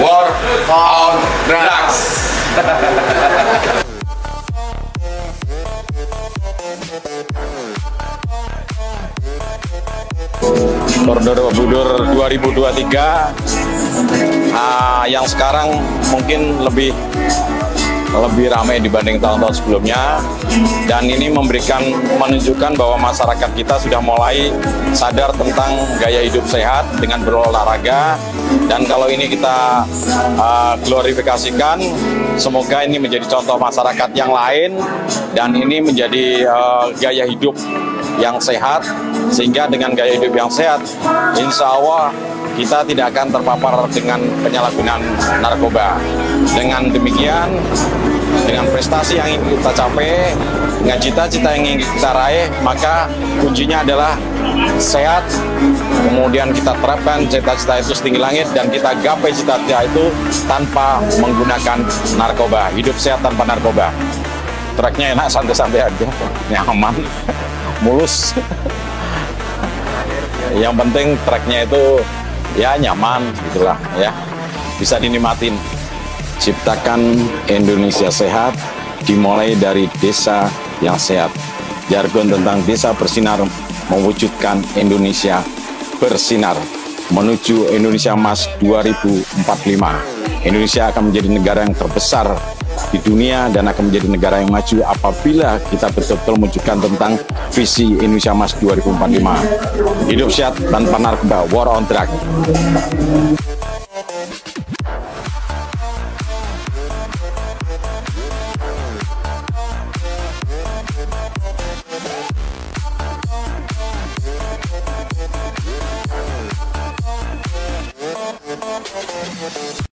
War on drugs. Borobudur 2023 ah, yang sekarang mungkin lebih lebih ramai dibanding tahun-tahun sebelumnya. Dan ini memberikan menunjukkan bahwa masyarakat kita sudah mulai sadar tentang gaya hidup sehat dengan berolahraga. Dan kalau ini kita uh, glorifikasikan semoga ini menjadi contoh masyarakat yang lain. Dan ini menjadi uh, gaya hidup yang sehat sehingga dengan gaya hidup yang sehat insya Allah kita tidak akan terpapar dengan penyalahgunaan narkoba. Dengan demikian, dengan prestasi yang ingin kita capai, dengan cita-cita yang ingin kita raih, maka kuncinya adalah sehat, kemudian kita terapkan cita-cita itu setinggi langit, dan kita gapai cita-cita itu tanpa menggunakan narkoba. Hidup sehat tanpa narkoba. Tracknya enak, santai-santai aja, nyaman, mulus. Yang penting tracknya itu ya nyaman gitulah ya. Bisa dinikmatin. Ciptakan Indonesia sehat dimulai dari desa yang sehat. Jargon tentang desa bersinar mewujudkan Indonesia bersinar. Menuju Indonesia Emas 2045 Indonesia akan menjadi negara yang terbesar di dunia dan akan menjadi negara yang maju apabila kita betul-betul menunjukkan tentang visi Indonesia Mas 2045. Hidup sehat tanpa narkoba, war on drug.